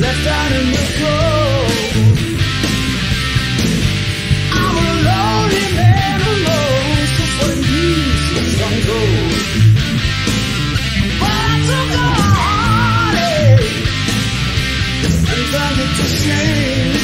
left out in the cold. I'm a lonely man alone, just when. But I took heartache to shame.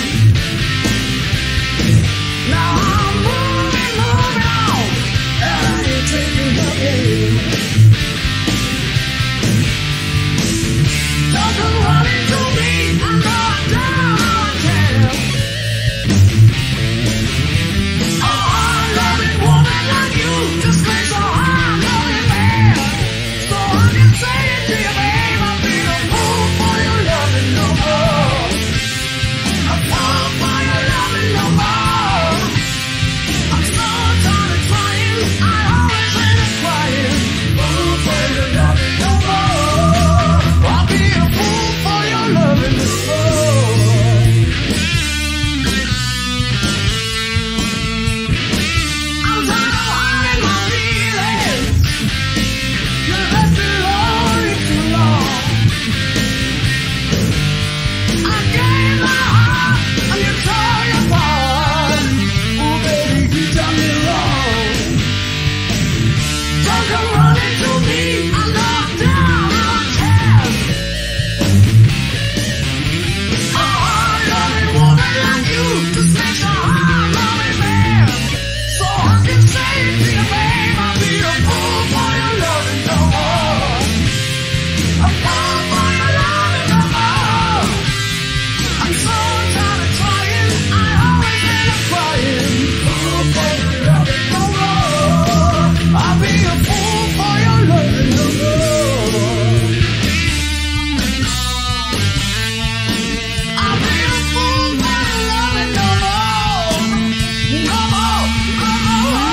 Oh.